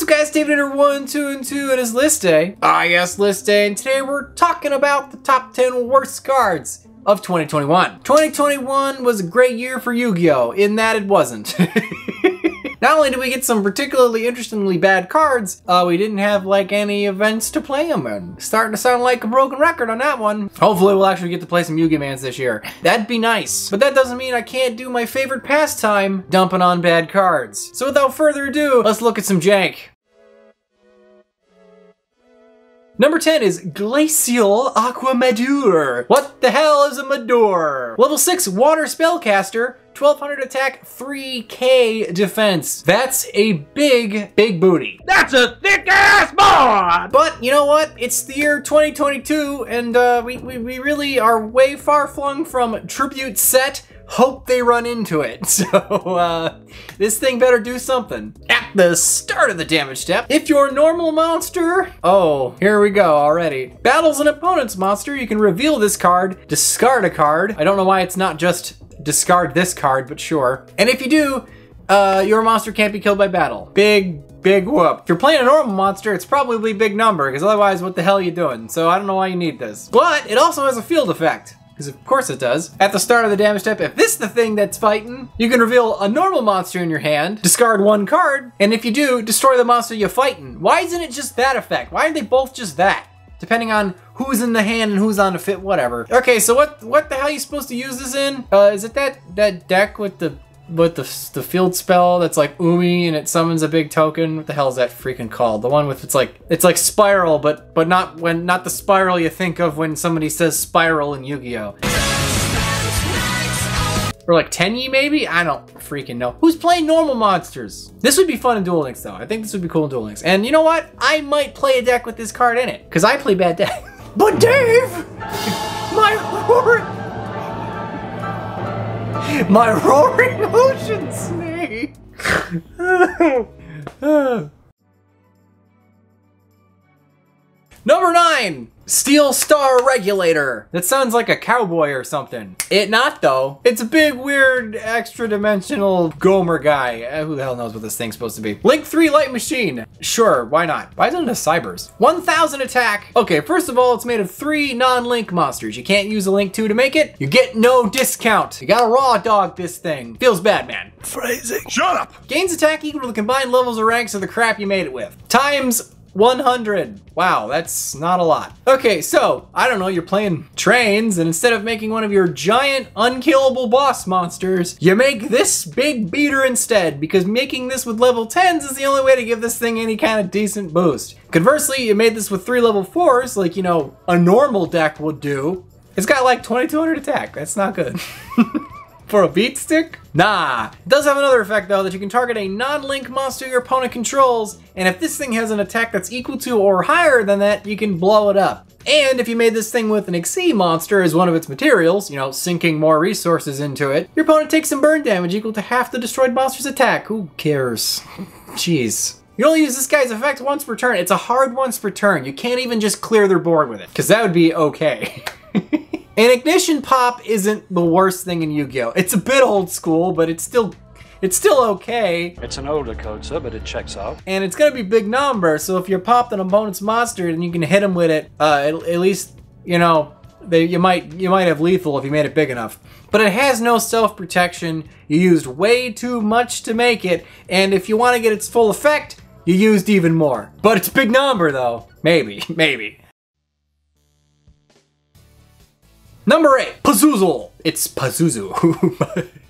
What's up guys, Davinator 1, 2, and 2, and it's list day. Ah yes, list day, and today we're talking about the top 10 worst cards of 2021. 2021 was a great year for Yu-Gi-Oh! in that it wasn't. Not only did we get some particularly interestingly bad cards, uh, we didn't have like any events to play them in. Starting to sound like a broken record on that one. Hopefully we'll actually get to play some Yu-Gi Mans this year. That'd be nice. But that doesn't mean I can't do my favorite pastime, dumping on bad cards. So without further ado, let's look at some jank. Number 10 is Glacial Aqua Madoor. What the hell is a Madoor? Level 6 Water Spellcaster, 1200 attack, 3k defense. That's a big, big booty. That's a thick ass mod! But you know what? It's the year 2022, and uh, we, we, we really are way far flung from tribute set hope they run into it. So, uh, this thing better do something. At the start of the damage step, if your normal monster, oh, here we go already. Battles an opponent's monster, you can reveal this card, discard a card. I don't know why it's not just discard this card, but sure. And if you do, uh, your monster can't be killed by battle. Big, big whoop. If you're playing a normal monster, it's probably big number, because otherwise what the hell are you doing? So I don't know why you need this. But it also has a field effect because of course it does. At the start of the damage step, if this is the thing that's fighting, you can reveal a normal monster in your hand, discard one card, and if you do, destroy the monster you're fighting. Why isn't it just that effect? Why aren't they both just that? Depending on who's in the hand and who's on the fit, whatever. Okay, so what what the hell are you supposed to use this in? Uh, is it that, that deck with the with the, the field spell that's like Umi and it summons a big token. What the hell is that freaking called? The one with it's like it's like spiral, but but not when not the spiral you think of when somebody says spiral in Yu-Gi-Oh. Or like Tenyi maybe? I don't freaking know. Who's playing normal monsters? This would be fun in Duel Links though. I think this would be cool in Duel Links. And you know what? I might play a deck with this card in it. Because I play bad deck. but Dave! My heart! My roaring ocean snake! Number nine! Steel Star Regulator. That sounds like a cowboy or something. It not though. It's a big weird extra dimensional Gomer guy. Uh, who the hell knows what this thing's supposed to be? Link 3 Light Machine. Sure, why not? Why isn't it a Cyberse? 1000 attack. Okay, first of all, it's made of three non-Link monsters. You can't use a Link 2 to make it. You get no discount. You gotta raw dog this thing. Feels bad, man. Phrasing. Shut up! Gains attack equal to the combined levels or ranks of the crap you made it with. Times 100. Wow, that's not a lot. Okay, so, I don't know, you're playing trains, and instead of making one of your giant, unkillable boss monsters, you make this big beater instead, because making this with level 10s is the only way to give this thing any kind of decent boost. Conversely, you made this with three level 4s, like, you know, a normal deck would do. It's got like 2200 attack, that's not good. For a beat stick? Nah. It does have another effect though, that you can target a non-link monster your opponent controls, and if this thing has an attack that's equal to or higher than that, you can blow it up. And if you made this thing with an Xyz monster as one of its materials, you know, sinking more resources into it, your opponent takes some burn damage equal to half the destroyed monster's attack. Who cares? Jeez. You only use this guy's effect once per turn. It's a hard once per turn. You can't even just clear their board with it, because that would be okay. An ignition pop isn't the worst thing in Yu-Gi-Oh! It's a bit old school, but it's still it's still okay. It's an older code, sir, but it checks out. And it's gonna be big number, so if you're popped an opponent's monster and you can hit him with it, uh, at, at least, you know, they, you might you might have lethal if you made it big enough. But it has no self-protection, you used way too much to make it, and if you want to get its full effect, you used even more. But it's big number though. Maybe, maybe. Number eight, Pazuzu. It's Pazuzu.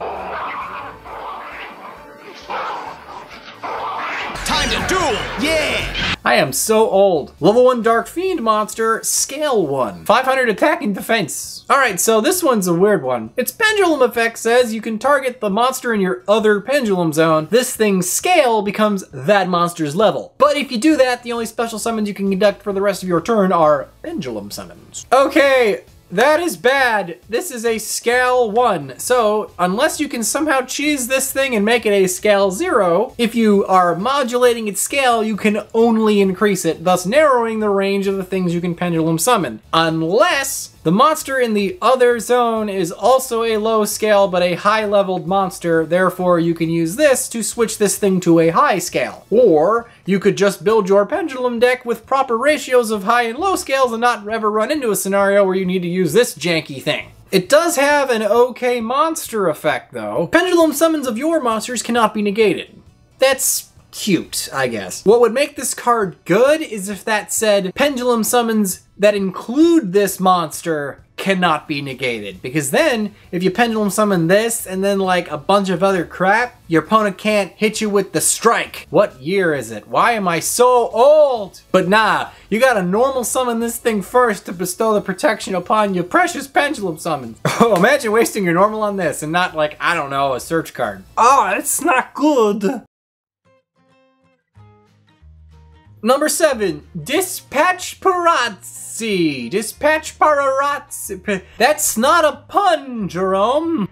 Time to duel! Yeah! I am so old. Level 1 Dark Fiend monster, scale 1. 500 attack and defense. Alright, so this one's a weird one. Its pendulum effect says you can target the monster in your other pendulum zone. This thing's scale becomes that monster's level. But if you do that, the only special summons you can conduct for the rest of your turn are pendulum summons. Okay, that is bad. This is a scale 1. So, unless you can somehow cheese this thing and make it a scale 0, if you are modulating its scale, you can only increase it, thus narrowing the range of the things you can pendulum summon. Unless the monster in the other zone is also a low scale but a high leveled monster, therefore you can use this to switch this thing to a high scale. Or you could just build your pendulum deck with proper ratios of high and low scales and not ever run into a scenario where you need to use this janky thing. It does have an okay monster effect though. Pendulum summons of your monsters cannot be negated. That's cute, I guess. What would make this card good is if that said pendulum summons that include this monster cannot be negated. Because then, if you pendulum summon this and then like a bunch of other crap, your opponent can't hit you with the strike. What year is it? Why am I so old? But nah, you gotta normal summon this thing first to bestow the protection upon your precious pendulum summons. Oh, imagine wasting your normal on this and not like, I don't know, a search card. Oh, it's not good. Number seven, Dispatch Parazzi. Dispatch Parazzi. That's not a pun, Jerome.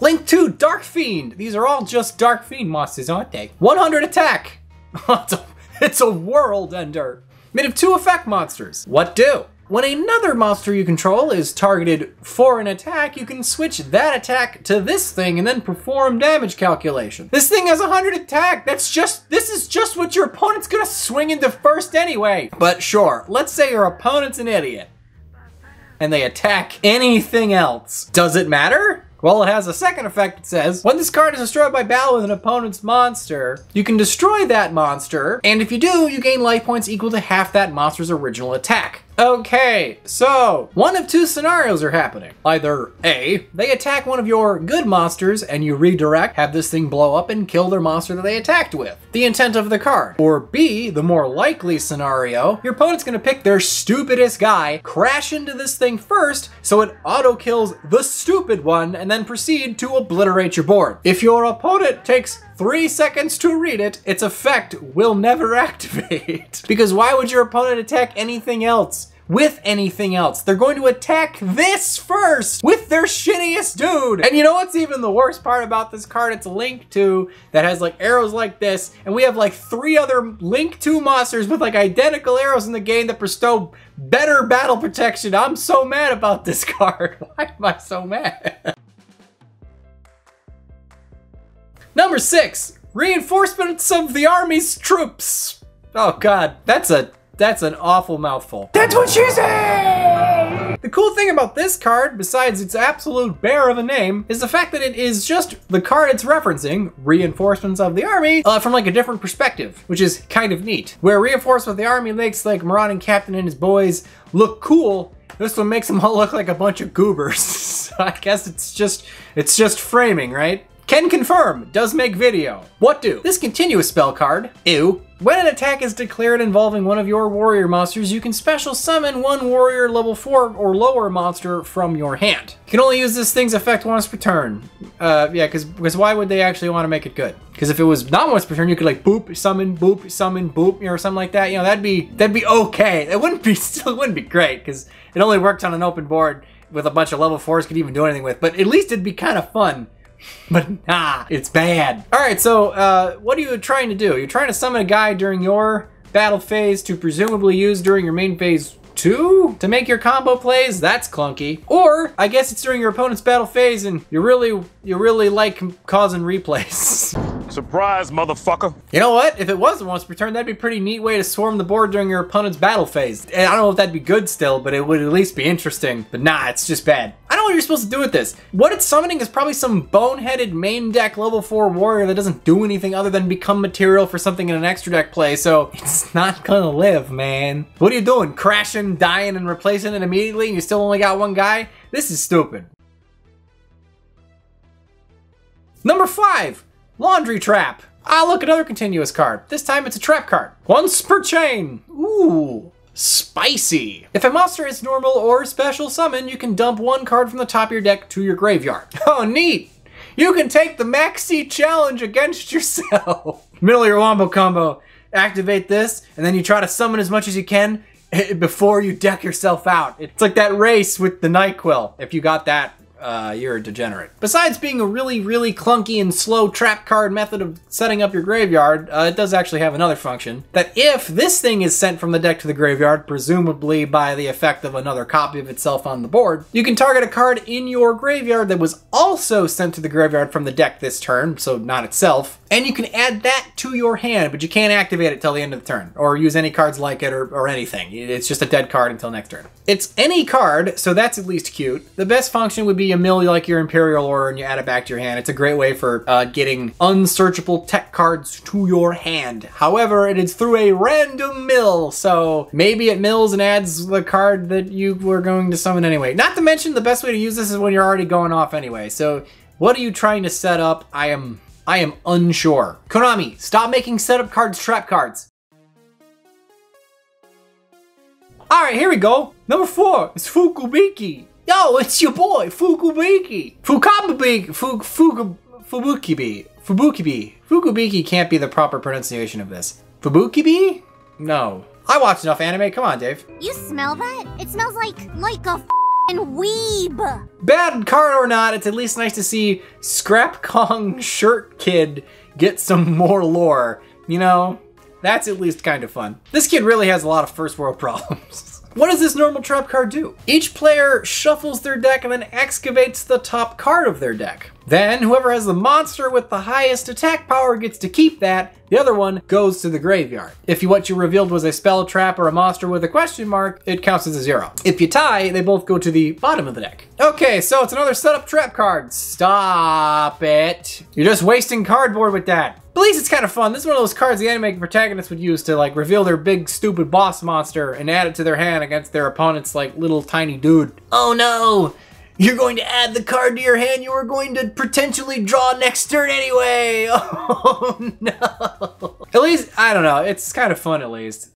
Link 2, Dark Fiend. These are all just Dark Fiend monsters, aren't they? 100 attack. it's, a, it's a world ender. Made of two effect monsters. What do? When another monster you control is targeted for an attack, you can switch that attack to this thing and then perform damage calculation. This thing has 100 attack. That's just, this is just what your opponent's gonna swing into first anyway. But sure, let's say your opponent's an idiot and they attack anything else. Does it matter? Well, it has a second effect. It says, when this card is destroyed by battle with an opponent's monster, you can destroy that monster, and if you do, you gain life points equal to half that monster's original attack. Okay, so one of two scenarios are happening. Either A, they attack one of your good monsters and you redirect, have this thing blow up and kill their monster that they attacked with. The intent of the card. Or B, the more likely scenario, your opponent's gonna pick their stupidest guy, crash into this thing first, so it auto kills the stupid one and then proceed to obliterate your board. If your opponent takes three seconds to read it, its effect will never activate. because why would your opponent attack anything else? With anything else. They're going to attack this first with their shittiest dude. And you know what's even the worst part about this card? It's Link 2 that has like arrows like this, and we have like three other Link 2 monsters with like identical arrows in the game that bestow better battle protection. I'm so mad about this card. Why am I so mad? Number six, reinforcements of the army's troops. Oh god, that's a that's an awful mouthful. That's what she said! The cool thing about this card, besides its absolute bear of a name, is the fact that it is just the card it's referencing, Reinforcements of the Army, uh, from like a different perspective, which is kind of neat. Where Reinforcements of the Army makes like marauding captain and his boys look cool, this one makes them all look like a bunch of goobers. so I guess it's just, it's just framing, right? Can confirm, does make video. What do? This continuous spell card, ew. When an attack is declared involving one of your warrior monsters, you can special summon one warrior level 4 or lower monster from your hand. You can only use this thing's effect once per turn. Uh, yeah, because why would they actually want to make it good? Because if it was not once per turn, you could like boop, summon, boop, summon, boop, or something like that. You know, that'd be that'd be okay. It wouldn't be still wouldn't be great because it only worked on an open board with a bunch of level fours could even do anything with. But at least it'd be kind of fun but nah, it's bad. All right, so uh, what are you trying to do? You're trying to summon a guy during your battle phase to presumably use during your main phase two to make your combo plays that's clunky or i guess it's during your opponent's battle phase and you're really you really like causing replays. Surprise, motherfucker. you know what? If it was once per turn that'd be a pretty neat way to swarm the board during your opponent's battle phase. And i don't know if that'd be good still but it would at least be interesting. But nah it's just bad. I don't know what you're supposed to do with this. What it's summoning is probably some boneheaded main deck level 4 warrior that doesn't do anything other than become material for something in an extra deck play so it's not gonna live man. What are you doing? Crashing dying and replacing it immediately and you still only got one guy? This is stupid Number five, Laundry Trap. Ah, look, another continuous card. This time it's a trap card. Once per chain. Ooh, spicy. If a monster is normal or special summon, you can dump one card from the top of your deck to your graveyard. Oh, neat. You can take the Maxi challenge against yourself. Middle of your wombo combo. Activate this, and then you try to summon as much as you can before you deck yourself out. It's like that race with the NyQuil. If you got that uh, you're a degenerate. Besides being a really, really clunky and slow trap card method of setting up your graveyard, uh, it does actually have another function. That if this thing is sent from the deck to the graveyard, presumably by the effect of another copy of itself on the board, you can target a card in your graveyard that was also sent to the graveyard from the deck this turn, so not itself, and you can add that to your hand, but you can't activate it till the end of the turn, or use any cards like it or, or anything. It's just a dead card until next turn. It's any card, so that's at least cute. The best function would be a mill like your Imperial Order and you add it back to your hand. It's a great way for uh, getting unsearchable tech cards to your hand. However, it is through a random mill, so maybe it mills and adds the card that you were going to summon anyway. Not to mention, the best way to use this is when you're already going off anyway. So what are you trying to set up? I am I am unsure. Konami, stop making setup cards trap cards. All right, here we go. Number four is Fukubiki. Yo, it's your boy, Fukubiki. Fukabiki, Fuk, Fuk, Fubukibi. Fubukibi. Fukubiki can't be the proper pronunciation of this. Fubukibi? No. I watched enough anime. Come on, Dave. You smell that? It smells like like a f***ing weeb. Bad card or not, it's at least nice to see Scrap Kong Shirt Kid get some more lore. You know, that's at least kind of fun. This kid really has a lot of first world problems. What does this normal trap card do? Each player shuffles their deck and then excavates the top card of their deck. Then, whoever has the monster with the highest attack power gets to keep that, the other one goes to the graveyard. If you, what you revealed was a spell trap or a monster with a question mark, it counts as a zero. If you tie, they both go to the bottom of the deck. Okay, so it's another setup trap card. Stop it. You're just wasting cardboard with that. At least it's kind of fun. This is one of those cards the anime protagonist would use to like reveal their big stupid boss monster and add it to their hand against their opponent's like little tiny dude. Oh no! You're going to add the card to your hand you were going to potentially draw next turn anyway! Oh no! At least, I don't know, it's kind of fun at least.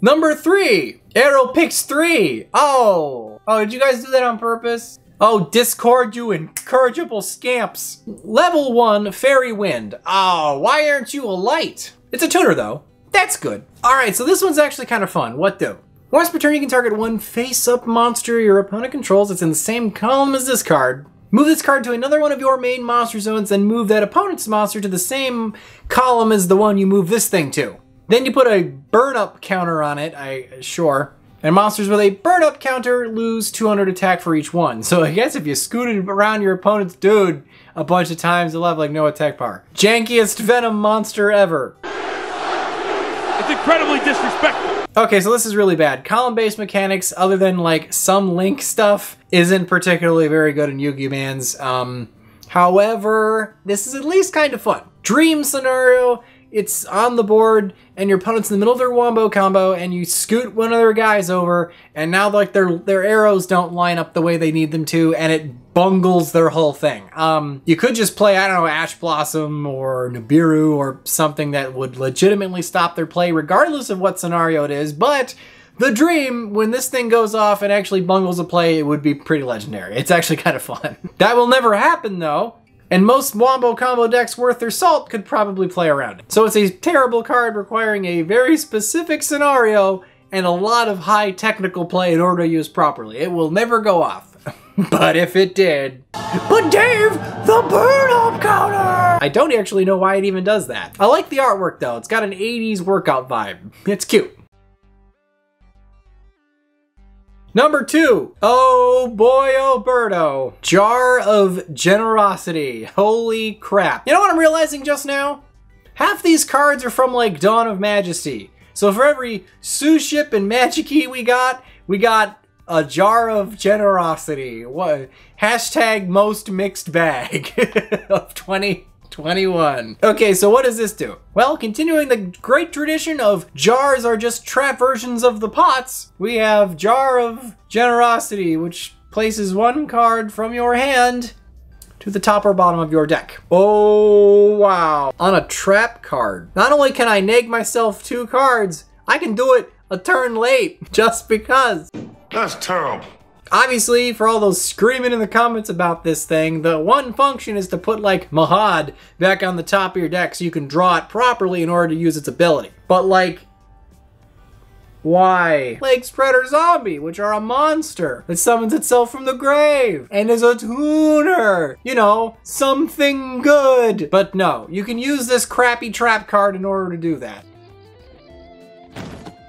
Number three, Arrow picks three. Oh, oh, did you guys do that on purpose? Oh, Discord, you incorrigible scamps. Level one, Fairy Wind. Oh, why aren't you a light? It's a tuner though. That's good. All right, so this one's actually kind of fun. What do? Once per turn, you can target one face-up monster your opponent controls that's in the same column as this card. Move this card to another one of your main monster zones, then move that opponent's monster to the same column as the one you move this thing to. Then you put a burn-up counter on it, I sure. And monsters with a burn-up counter lose 200 attack for each one. So I guess if you scooted around your opponent's dude a bunch of times, they'll have like no attack power. Jankiest venom monster ever. It's incredibly disrespectful. Okay, so this is really bad. Column-based mechanics, other than like some Link stuff, isn't particularly very good in Yu-Gi-Oh! Man's. Um, however, this is at least kind of fun. Dream scenario, it's on the board, and your opponent's in the middle of their wombo combo, and you scoot one of their guys over, and now like their their arrows don't line up the way they need them to, and it bungles their whole thing. Um, you could just play, I don't know, Ash Blossom or Nibiru or something that would legitimately stop their play regardless of what scenario it is, but the dream, when this thing goes off and actually bungles a play, it would be pretty legendary. It's actually kind of fun. that will never happen though, and most Wombo combo decks worth their salt could probably play around it. So it's a terrible card requiring a very specific scenario and a lot of high technical play in order to use properly. It will never go off. but if it did... But Dave, the burn-up counter! I don't actually know why it even does that. I like the artwork though. It's got an 80s workout vibe. It's cute. Number two, oh boy, Alberto, Jar of Generosity. Holy crap. You know what I'm realizing just now? Half these cards are from like Dawn of Majesty. So for every Suship and Magikey we got, we got a jar of generosity. What? Hashtag most mixed bag of 2021. Okay, so what does this do? Well, continuing the great tradition of jars are just trap versions of the pots, we have Jar of Generosity, which places one card from your hand to the top or bottom of your deck. Oh, wow. On a trap card. Not only can I nag myself two cards, I can do it a turn late just because. That's terrible. Obviously, for all those screaming in the comments about this thing, the one function is to put like Mahad back on the top of your deck so you can draw it properly in order to use its ability. But like, Why? Plague Spreader Zombie, which are a monster that summons itself from the grave and is a tuner. You know, something good. But no, you can use this crappy trap card in order to do that.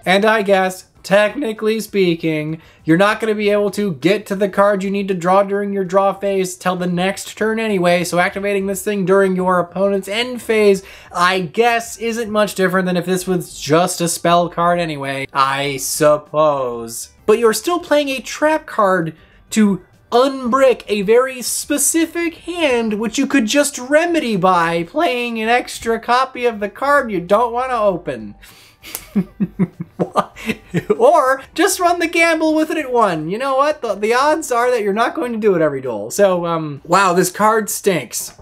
And I guess, technically speaking, you're not going to be able to get to the card you need to draw during your draw phase till the next turn anyway, so activating this thing during your opponent's end phase, I guess, isn't much different than if this was just a spell card anyway, I suppose. But you're still playing a trap card to unbrick a very specific hand which you could just remedy by playing an extra copy of the card you don't want to open. or just run the gamble with it at one. You know what? The, the odds are that you're not going to do it every duel. So, um, wow, this card stinks.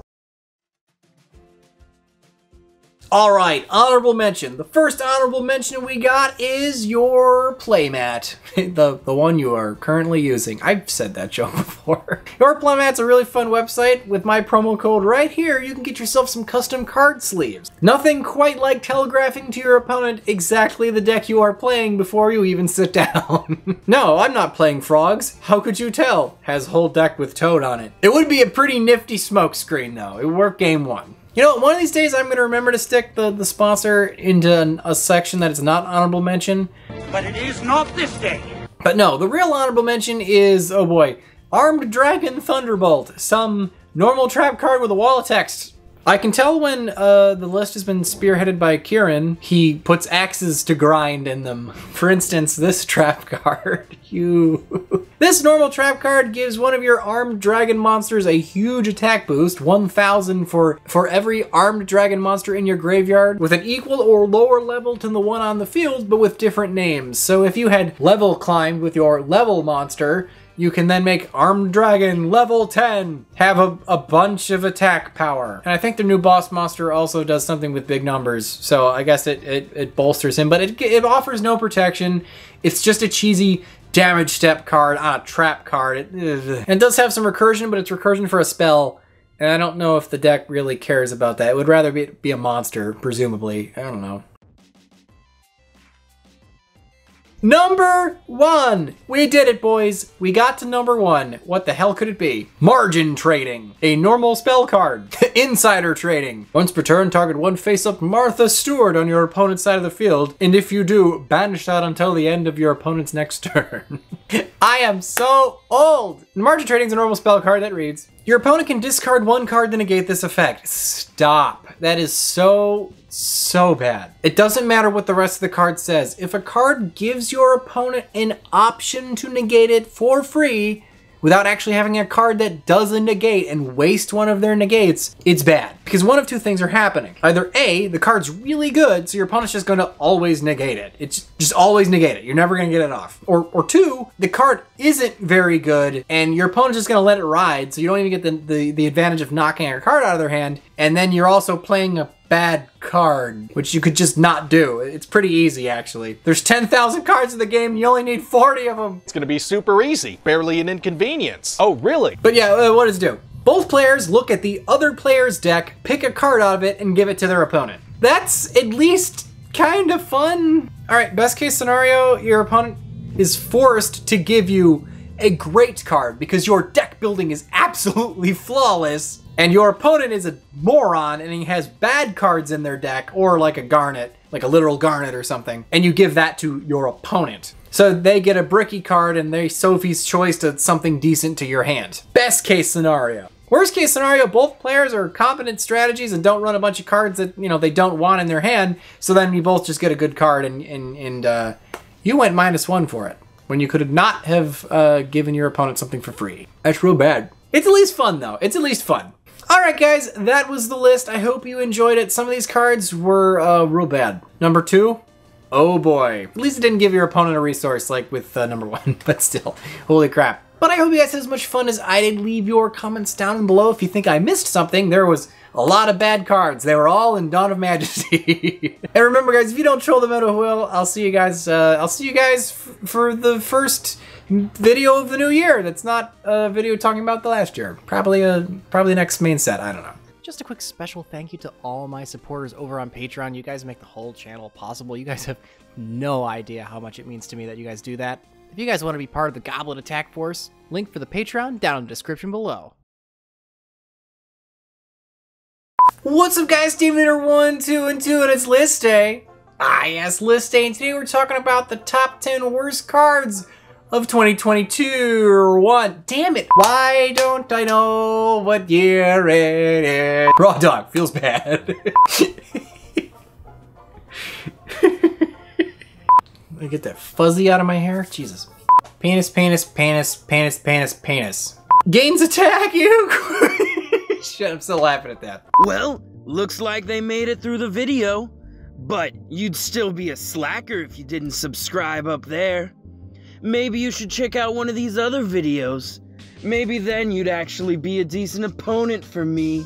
All right, honorable mention. The first honorable mention we got is your playmat, the the one you are currently using. I've said that joke before. Your playmat's a really fun website. With my promo code right here, you can get yourself some custom card sleeves. Nothing quite like telegraphing to your opponent exactly the deck you are playing before you even sit down. no, I'm not playing frogs. How could you tell? Has whole deck with Toad on it. It would be a pretty nifty smokescreen though. It would work game one. You know, one of these days I'm going to remember to stick the, the sponsor into a section that is not honorable mention. But it is not this day. But no, the real honorable mention is, oh boy, Armed Dragon Thunderbolt. Some normal trap card with a wall of text. I can tell when uh, the list has been spearheaded by Kieran, he puts axes to grind in them. For instance, this trap card. you. this normal trap card gives one of your armed dragon monsters a huge attack boost, 1000 for, for every armed dragon monster in your graveyard, with an equal or lower level to the one on the field, but with different names. So if you had level climbed with your level monster, you can then make Armed Dragon level 10, have a, a bunch of attack power. And I think the new boss monster also does something with big numbers, so I guess it, it, it bolsters him, but it, it offers no protection. It's just a cheesy damage step card on a trap card. It, and it does have some recursion, but it's recursion for a spell. And I don't know if the deck really cares about that. It would rather be, be a monster, presumably. I don't know. Number one! We did it, boys. We got to number one. What the hell could it be? Margin trading. A normal spell card. Insider trading. Once per turn, target one face-up Martha Stewart on your opponent's side of the field, and if you do, banish that until the end of your opponent's next turn. I am so old! Margin trading is a normal spell card that reads, your opponent can discard one card to negate this effect. Stop. That is so, so bad. It doesn't matter what the rest of the card says. If a card gives your opponent an option to negate it for free, without actually having a card that doesn't negate and waste one of their negates, it's bad. Because one of two things are happening. Either A, the card's really good, so your opponent's just gonna always negate it. It's just always negate it. You're never gonna get it off. Or, or two, the card isn't very good and your opponent's just gonna let it ride, so you don't even get the, the, the advantage of knocking a card out of their hand, and then you're also playing a bad card, which you could just not do. It's pretty easy, actually. There's 10,000 cards in the game, you only need 40 of them. It's gonna be super easy, barely an inconvenience. Oh, really? But yeah, uh, what does it do? Both players look at the other player's deck, pick a card out of it, and give it to their opponent. That's at least kind of fun. All right, best case scenario, your opponent is forced to give you a great card because your deck building is absolutely flawless and your opponent is a moron and he has bad cards in their deck or like a garnet, like a literal garnet or something, and you give that to your opponent. So they get a bricky card and they Sophie's choice to something decent to your hand. Best case scenario. Worst case scenario, both players are competent strategies and don't run a bunch of cards that, you know, they don't want in their hand, so then you both just get a good card and, and, and uh, you went minus one for it when you could not have uh, given your opponent something for free. That's real bad. It's at least fun though. It's at least fun. Alright guys, that was the list. I hope you enjoyed it. Some of these cards were uh, real bad. Number two, oh boy. At least it didn't give your opponent a resource like with uh, number one, but still, holy crap. But I hope you guys had as much fun as I did. Leave your comments down below if you think I missed something. There was a lot of bad cards. They were all in Dawn of Majesty. and remember guys, if you don't troll the meta wheel, I'll see you guys, uh, I'll see you guys for the first video of the new year. That's not a video talking about the last year. Probably a probably next main set. I don't know. just a quick special thank you to all my supporters over on Patreon. You guys make the whole channel possible. You guys have no idea how much it means to me that you guys do that. If you guys want to be part of the Goblin Attack Force, link for the Patreon down in the description below. What's up guys, Team Leader 1, 2, and 2, and it's list day. Ah yes, list day, and today we're talking about the top 10 worst cards of 2022 or what? Damn it, why don't I know what year it is? Raw dog, feels bad. Get that fuzzy out of my hair. Jesus. Penis, penis, penis, penis, penis, penis. Gains attack, you! Shit, I'm still laughing at that. Well, looks like they made it through the video. But you'd still be a slacker if you didn't subscribe up there. Maybe you should check out one of these other videos. Maybe then you'd actually be a decent opponent for me.